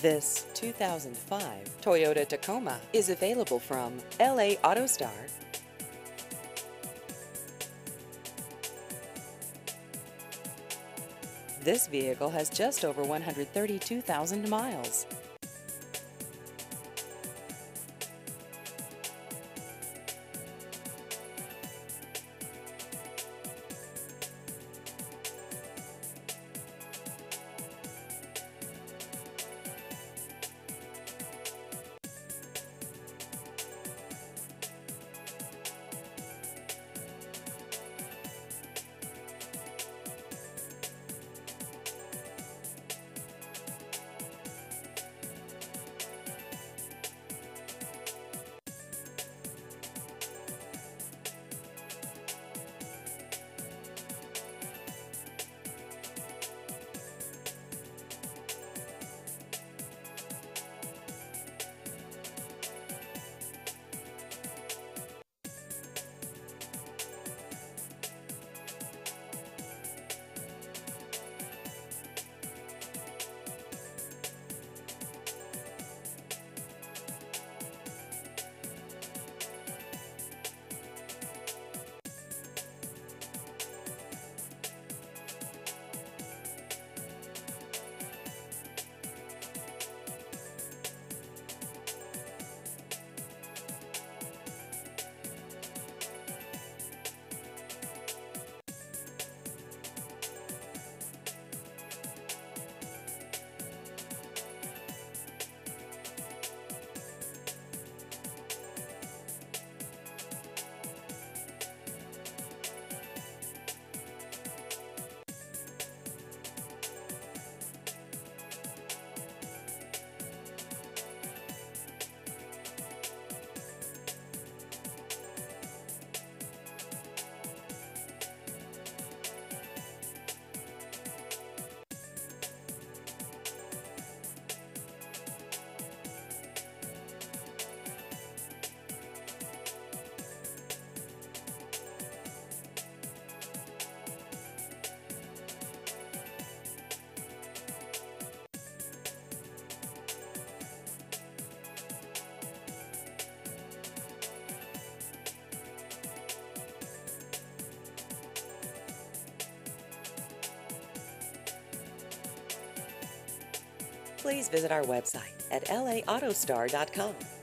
This 2005 Toyota Tacoma is available from LA AutoStar. This vehicle has just over 132,000 miles. Please visit our website at laautostar.com.